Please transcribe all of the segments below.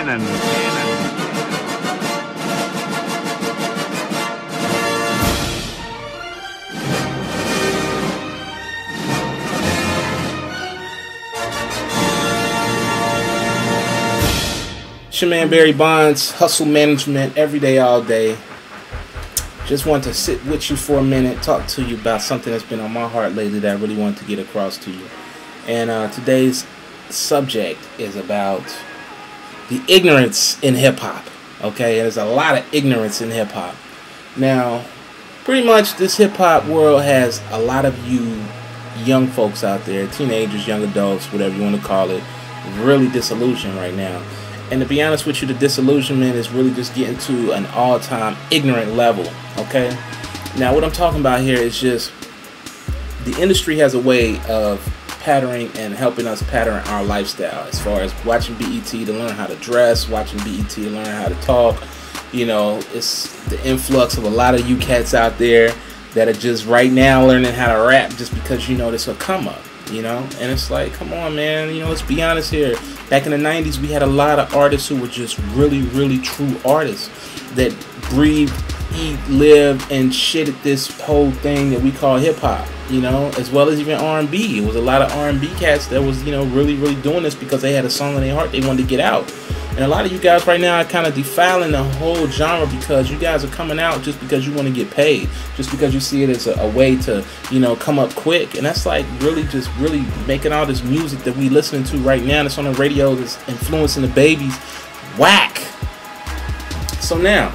Cannon. Man Barry Bondz, hustle management every day, all day. Just want to sit with you for a minute, talk to you about something that's been on my heart lately that I really want to get across to you. And uh, today's subject is about the ignorance in hip hop. Okay, there's a lot of ignorance in hip hop. Now, pretty much this hip hop world has a lot of you young folks out there, teenagers, young adults, whatever you want to call it, really disillusioned right now. And to be honest with you, the disillusionment is really just getting to an all time ignorant level. Okay? Now, what I'm talking about here is just the industry has a way of patterning and helping us pattern our lifestyle as far as watching BET to learn how to dress, watching BET to learn how to talk. You know, it's the influx of a lot of you cats out there that are just right now learning how to rap just because you know this will come up you know and it's like come on man you know let's be honest here back in the 90s we had a lot of artists who were just really really true artists that breathed eat live and shit at this whole thing that we call hip-hop you know as well as even r&b it was a lot of r&b cats that was you know really really doing this because they had a song in their heart they wanted to get out and a lot of you guys right now are kind of defiling the whole genre because you guys are coming out just because you want to get paid, just because you see it as a, a, way to, you know, come up quick. And that's like really just really making all this music that we listening to right now that's on the radio that's influencing the babies whack. So now,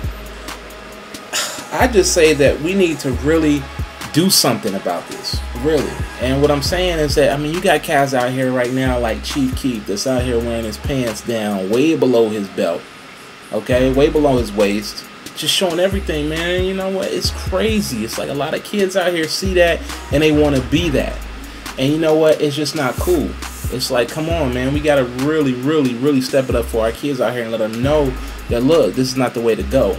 I just say that we need to really do something about this, really. And what I'm saying is that I mean, you got cats out here right now like Chief Keef that's out here wearing his pants down way below his belt, okay, way below his waist, just showing everything, man. You know what? It's crazy. It's like a lot of kids out here see that and they want to be that, and you know what? It's just not cool. It's like, come on, man. We gotta really, really, really step it up for our kids out here and let them know that look, this is not the way to go.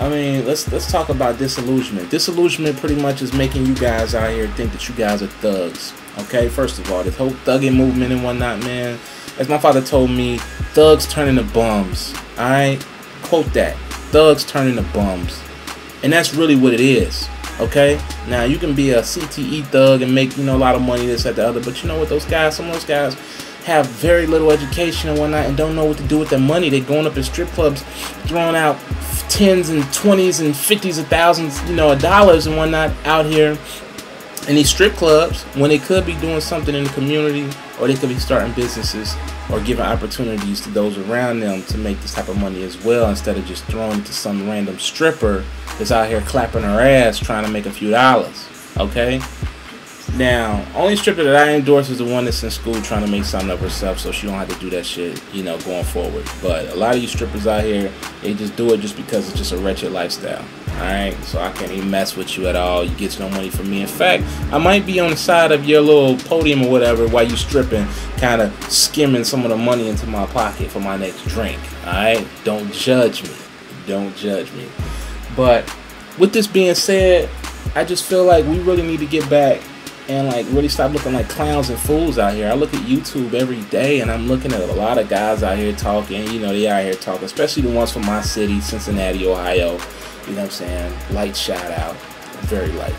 I mean, let's let's talk about disillusionment. Disillusionment pretty much is making you guys out here think that you guys are thugs. Okay, first of all, this whole thugging movement and whatnot, man. As my father told me, thugs turn into bums. I Quote that. Thugs turn into bums. And that's really what it is. Okay? Now you can be a CTE thug and make, you know, a lot of money, this, that, the other, but you know what those guys, some of those guys have very little education and whatnot and don't know what to do with their money. They're going up in strip clubs, throwing out tens and twenties and fifties of thousands, you know, of dollars and whatnot out here in these strip clubs when they could be doing something in the community or they could be starting businesses or giving opportunities to those around them to make this type of money as well instead of just throwing it to some random stripper that's out here clapping her ass trying to make a few dollars. Okay? Now, only stripper that I endorse is the one that's in school trying to make something of herself so she don't have to do that shit, you know, going forward. But a lot of you strippers out here, they just do it just because it's just a wretched lifestyle. Alright? So I can't even mess with you at all. You get no money from me. In fact, I might be on the side of your little podium or whatever while you stripping, kind of skimming some of the money into my pocket for my next drink. Alright? Don't judge me. Don't judge me. But with this being said, I just feel like we really need to get back and like really stop looking like clowns and fools out here. I look at YouTube every day and I'm looking at a lot of guys out here talking, you know, they out here talking, especially the ones from my city, Cincinnati, Ohio. You know what I'm saying? Light shout out. Very light.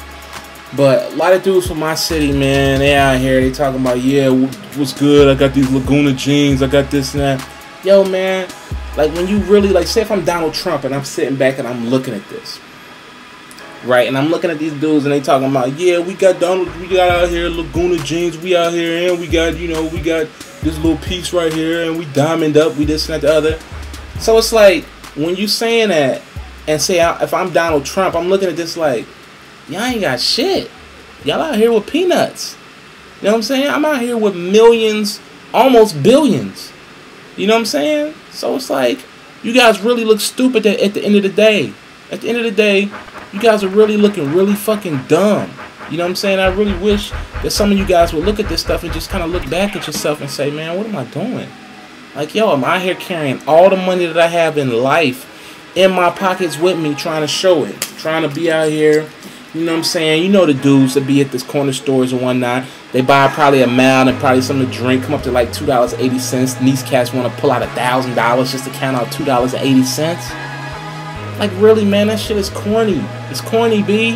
But a lot of dudes from my city, man, they out here, they talking about, yeah, what's good? I got these Laguna jeans, I got this and that. Yo, man, like when you really, like, say if I'm Donald Trump and I'm sitting back and I'm looking at this right? And I'm looking at these dudes and they talking about, yeah, we got Donald, we got out here Laguna jeans, we out here, and we got, you know, we got this little piece right here, and we diamond up, we this and that the other. So it's like when you saying that and say if I'm Donald Trump, I'm looking at this like, y'all ain't got shit. Y'all out here with peanuts. You know what I'm saying? I'm out here with millions, almost billions. You know what I'm saying? So it's like you guys really look stupid at the end of the day. At the end of the day, you guys are really looking really fucking dumb. You know what I'm saying? I really wish that some of you guys would look at this stuff and just kind of look back at yourself and say, man, what am I doing? Like, yo, I'm out here carrying all the money that I have in life in my pockets with me trying to show it. Trying to be out here. You know what I'm saying? You know the dudes that be at this corner stores and whatnot. They buy probably a mound and probably something to drink. Come up to like $2.80. These cats want to pull out a $1,000 just to count out $2.80. Like really, man, that shit is corny. It's corny, b.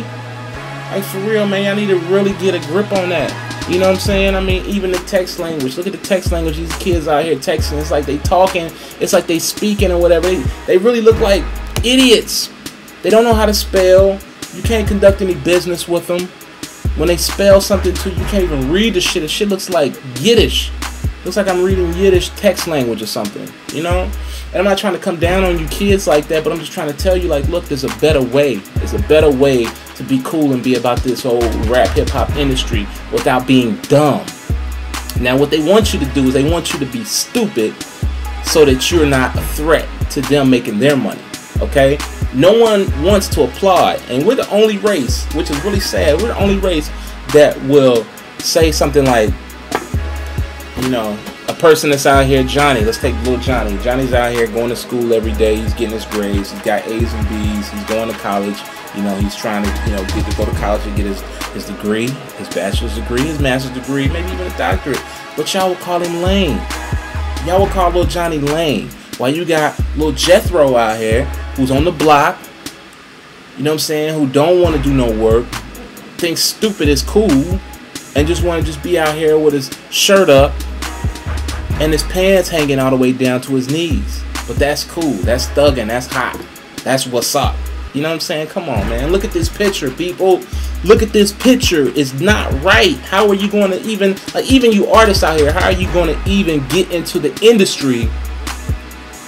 Like for real, man. I need to really get a grip on that. You know what I'm saying? I mean, even the text language. Look at the text language. These kids out here texting. It's like they talking. It's like they speaking or whatever. They, they really look like idiots. They don't know how to spell. You can't conduct any business with them. When they spell something to you, you can't even read the shit. The shit looks like Yiddish. Looks like I'm reading Yiddish text language or something. You know? And I'm not trying to come down on you kids like that, but I'm just trying to tell you, like, look, there's a better way. There's a better way to be cool and be about this whole rap hip hop industry without being dumb. Now, what they want you to do is they want you to be stupid so that you're not a threat to them making their money. Okay? No one wants to applaud, and we're the only race, which is really sad. We're the only race that will say something like, you know, a person that's out here, Johnny. Let's take little Johnny. Johnny's out here going to school every day. He's getting his grades. He's got A's and B's. He's going to college. You know, he's trying to, you know, get to go to college and get his, his degree, his bachelor's degree, his master's degree, maybe even a doctorate. But y'all will call him lame. Y'all will call little Johnny lame. While you got little Jethro out here who's on the block, you know what I'm saying, who don't want to do no work, thinks stupid is cool, and just want to just be out here with his shirt up and his pants hanging all the way down to his knees. But that's cool. That's thugging. That's hot. That's what's up. You know what I'm saying? Come on, man. Look at this picture, people. Look at this picture. It's not right. How are you going to even, like, even you artists out here, how are you going to even get into the industry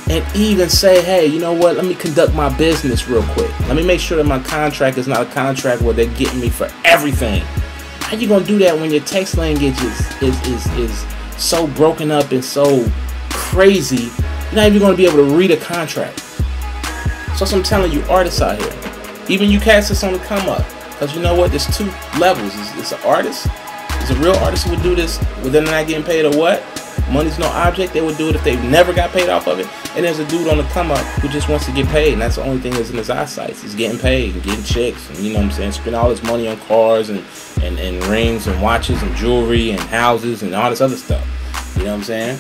and even say, hey, you know what? Let me conduct my business real quick. Let me make sure that my contract is not a contract where they're getting me for everything. How you gonna do that when your text language is is is, is so broken up and so crazy? You're not even gonna be able to read a contract. So I'm telling you, artists out here, even you cats that's on the come up, because you know what? There's two levels. It's, it's an artist. It's a real artist who would do this within not getting paid or what? Money's no object. They would do it if they never got paid off of it. And there's a dude on the come up who just wants to get paid, and that's the only thing that's in his eyesight. He's getting paid and getting chicks, and you know what I'm saying. Spend all his money on cars and, and and rings and watches and jewelry and houses and all this other stuff. You know what I'm saying?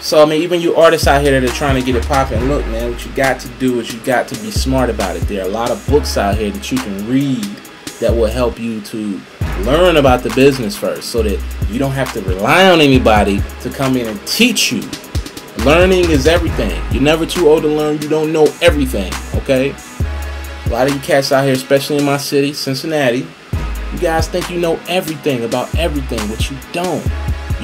So I mean, even you artists out here that are trying to get it popping, look, man, what you got to do is you got to be smart about it. There are a lot of books out here that you can read that will help you to learn about the business first so that you don't have to rely on anybody to come in and teach you. Learning is everything. You're never too old to learn. You don't know everything, okay? A lot of you cats out here, especially in my city, Cincinnati, you guys think you know everything about everything, but you don't.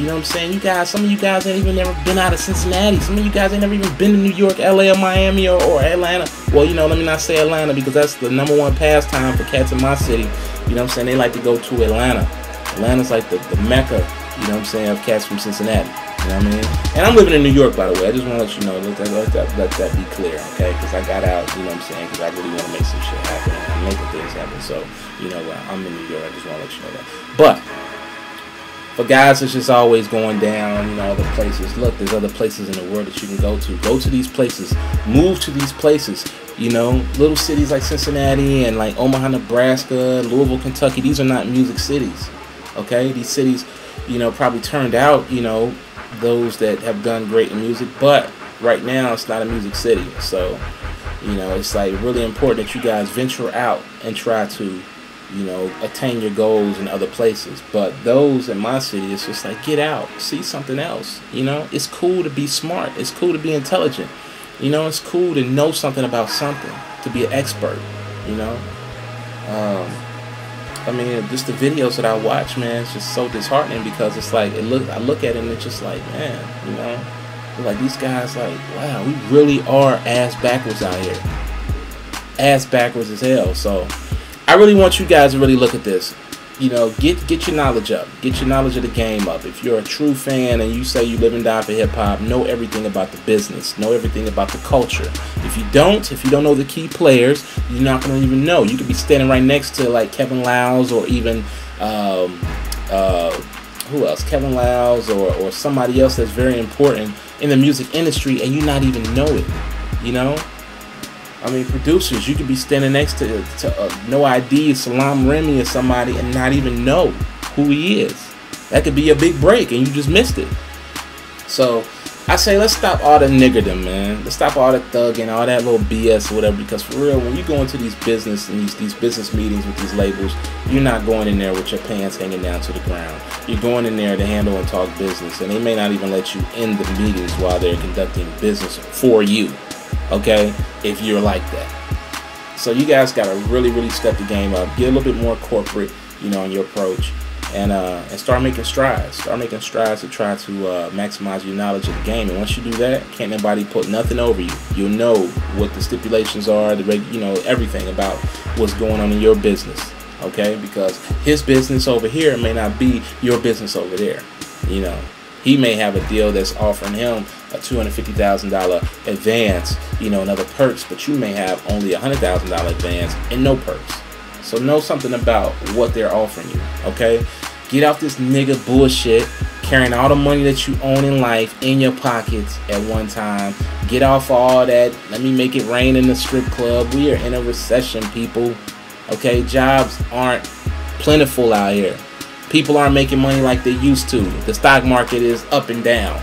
You know what I'm saying? You guys, some of you guys ain't even never been out of Cincinnati. Some of you guys ain't never even been to New York, LA, or Miami, or, or Atlanta. Well, you know, let me not say Atlanta because that's the number one pastime for cats in my city. You know what I'm saying? They like to go to Atlanta. Atlanta's like the, the mecca, you know what I'm saying, of cats from Cincinnati. You know what I mean? And I'm living in New York, by the way. I just want to let you know, let that, let that, let that be clear, okay? Because I got out, you know what I'm saying? Because I really want to make some shit happen. I'm making things happen. So, you know, uh, I'm in New York. I just want to let you know that. But, for guys it's just always going down, you know, other places. Look, there's other places in the world that you can go to. Go to these places. Move to these places. You know, little cities like Cincinnati and like Omaha, Nebraska, Louisville, Kentucky, these are not music cities. Okay? These cities, you know, probably turned out, you know, those that have done great in music, but right now it's not a music city. So, you know, it's like really important that you guys venture out and try to you know, attain your goals in other places. But those in my city, it's just like get out, see something else. You know, it's cool to be smart. It's cool to be intelligent. You know, it's cool to know something about something, to be an expert. You know, um, I mean, just the videos that I watch, man, it's just so disheartening because it's like it look. I look at it and it's just like, man, you know, like these guys, like, wow, we really are ass backwards out here, ass backwards as hell. So I really want you guys to really look at this. You know, get get your knowledge up, get your knowledge of the game up. If you're a true fan and you say you live and die for hip hop, know everything about the business, know everything about the culture. If you don't, if you don't know the key players, you're not gonna even know. You could be standing right next to like Kevin Liles or even um, uh, who else? Kevin Liles or or somebody else that's very important in the music industry, and you not even know it. You know, I mean, producers, you could be standing next to, to uh, No ID, Salaam Remi, or somebody and not even know who he is. That could be a big break and you just missed it. So I say let's stop all the niggerdom, man. Let's stop all the thugging, all that little BS or whatever. Because for real, when you go into these business and these, these business meetings with these labels, you're not going in there with your pants hanging down to the ground. You're going in there to handle and talk business, and they may not even let you in the meetings while they're conducting business for you. Okay, if you're like that. So you guys got to really, really step the game up. Get a little bit more corporate, you know, in your approach and uh, and start making strides. Start making strides to try to uh, maximize your knowledge of the game. And once you do that, can't nobody put nothing over you. You'll know what the stipulations are, the you know everything about what's going on in your business. Okay, because his business over here may not be your business over there. You know, he may have a deal that's offering him a two hundred fifty thousand dollar advance. You know, and other perks, but you may have only a hundred thousand dollar advance and no perks. So know something about what they're offering you, okay? Get off this nigga bullshit, carrying all the money that you own in life in your pockets at one time. Get off all that. Let me make it rain in the strip club. We are in a recession, people. Okay, jobs aren't plentiful out here. People aren't making money like they used to. The stock market is up and down.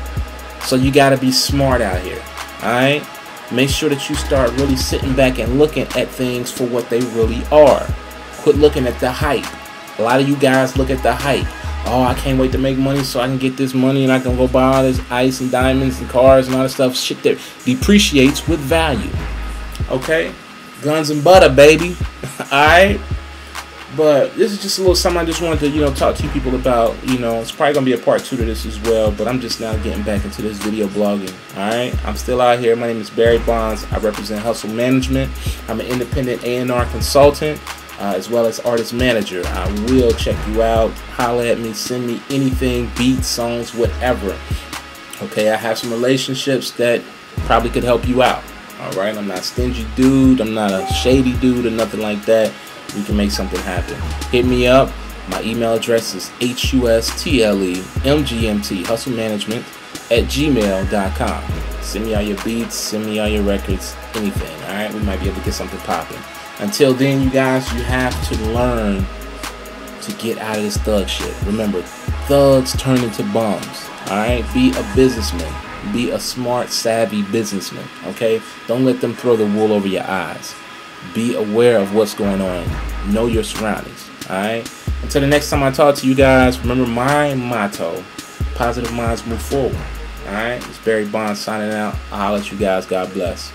So you got to be smart out here. All right? Make sure that you start really sitting back and looking at things for what they really are. Quit looking at the hype. A lot of you guys look at the hype. Oh, I can't wait to make money so I can get this money and I can go buy all this ice and diamonds and cars and all this stuff. Shit that depreciates with value. Okay? Guns and butter, baby. Alright? But this is just a little something I just wanted to, you know, talk to you people about. You know, it's probably gonna be a part two to this as well. But I'm just now getting back into this video blogging. All right, I'm still out here. My name is Barry Bondz. I represent Hustle Management. I'm an independent A&R consultant uh, as well as artist manager. I will check you out. Holler at me. Send me anything, beats, songs, whatever. Okay, I have some relationships that probably could help you out. All right, I'm not stingy dude. I'm not a shady dude or nothing like that. We can make something happen. Hit me up. My email address is hustlemgmt hustle management at gmail.com. Send me all your beats, send me all your records, anything. All right, we might be able to get something popping. Until then, you guys, you have to learn to get out of this thug shit. Remember, thugs turn into bums. Alright? Be a businessman. Be a smart, savvy businessman. Okay? Don't let them throw the wool over your eyes. Be aware of what's going on. Know your surroundings. Alright? Until the next time I talk to you guys, remember my motto positive minds move forward. Alright? It's Barry Bondz signing out. I'll let you guys. God bless.